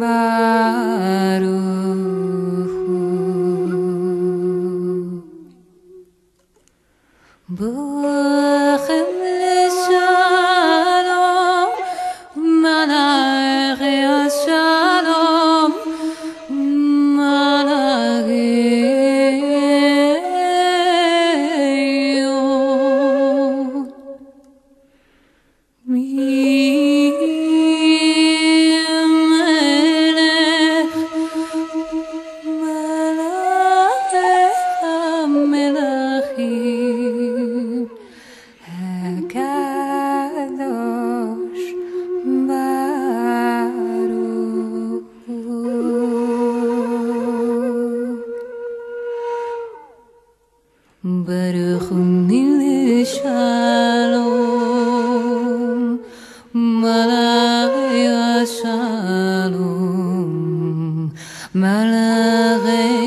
Baruch. Baruch Mili Shalom Malaya Shalom Malaya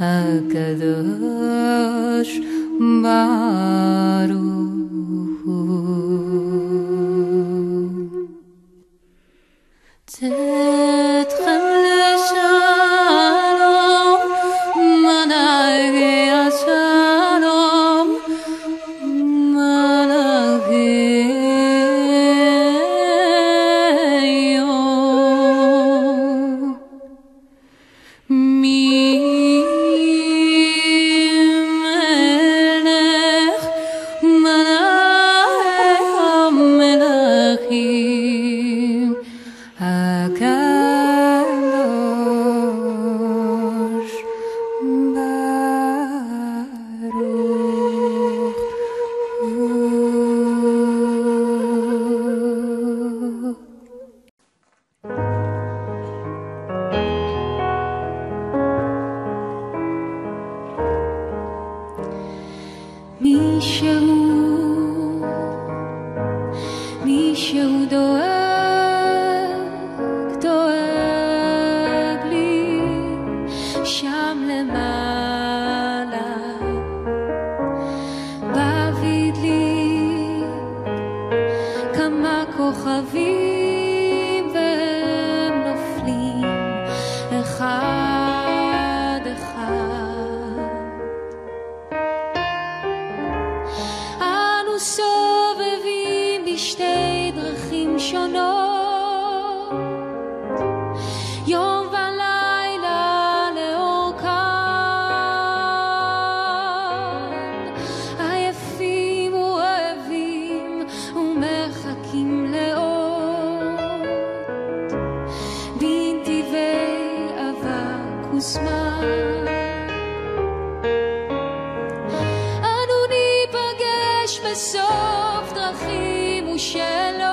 הקדוש ברוך הוא 赤 כמה כוכבים והם נופלים אחד אחד. אנו סובבים בשתי דרכים שונות, בסוף דרכים הוא שלו.